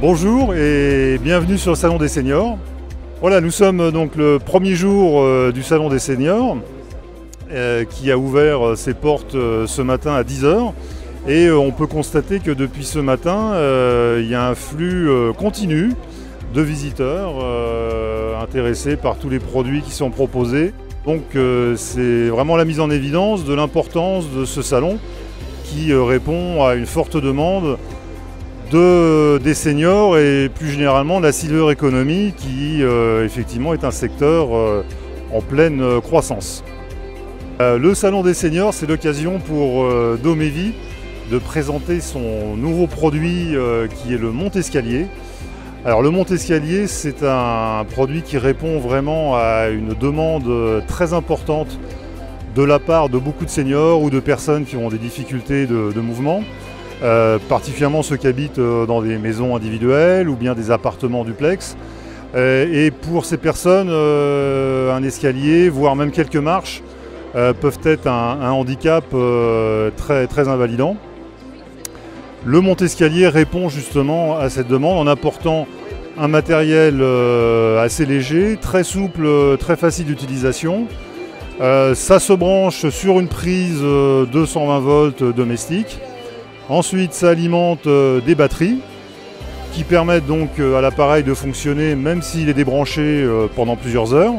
Bonjour et bienvenue sur le Salon des Seniors. Voilà, nous sommes donc le premier jour euh, du Salon des Seniors euh, qui a ouvert euh, ses portes ce matin à 10h. Et on peut constater que depuis ce matin, il y a un flux continu de visiteurs intéressés par tous les produits qui sont proposés. Donc c'est vraiment la mise en évidence de l'importance de ce salon qui répond à une forte demande des seniors et plus généralement de la silver economy qui euh, effectivement est un secteur euh, en pleine euh, croissance. le salon des seniors, c'est l'occasion pour Domevi de présenter son nouveau produit qui est le monte-escalier. Alors le monte-escalier, c'est un produit qui répond vraiment à une demande très importante de la part de beaucoup de seniors ou de personnes qui ont des difficultés de mouvement. Euh, particulièrement ceux qui habitent euh, dans des maisons individuelles ou bien des appartements duplex. Euh, et pour ces personnes, un escalier, voire même quelques marches, peuvent être un, handicap très, très invalidant. Le monte-escalier répond justement à cette demande en apportant un matériel assez léger, très souple, très facile d'utilisation. ça se branche sur une prise 220 volts domestique Ensuite, ça alimente euh, des batteries qui permettent donc euh, à l'appareil de fonctionner même s'il est débranché euh, pendant plusieurs heures.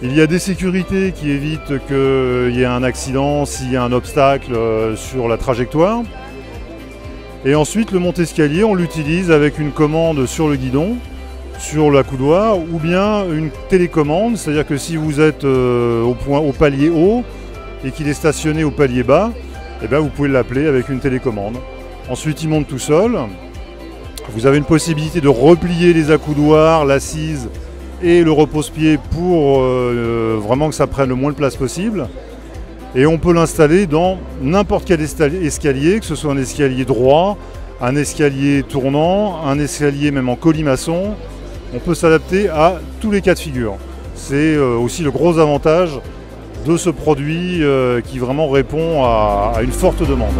Il y a des sécurités qui évitent qu'il y ait un accident s'il y a un obstacle sur la trajectoire. Et ensuite, le monte-escalier, on l'utilise avec une commande sur le guidon, sur la coudoir, ou bien une télécommande, c'est-à-dire que si vous êtes au, point, au palier haut et qu'il est stationné au palier bas, eh bien, vous pouvez l'appeler avec une télécommande. Ensuite, il monte tout seul. Vous avez une possibilité de replier les accoudoirs, l'assise et le repose-pied pour euh, vraiment que ça prenne le moins de place possible. Et on peut l'installer dans n'importe quel escalier, que ce soit un escalier droit, un escalier tournant, un escalier même en colimaçon. On peut s'adapter à tous les cas de figure. C'est euh, aussi le gros avantage de ce produit euh, qui vraiment répond à, une forte demande.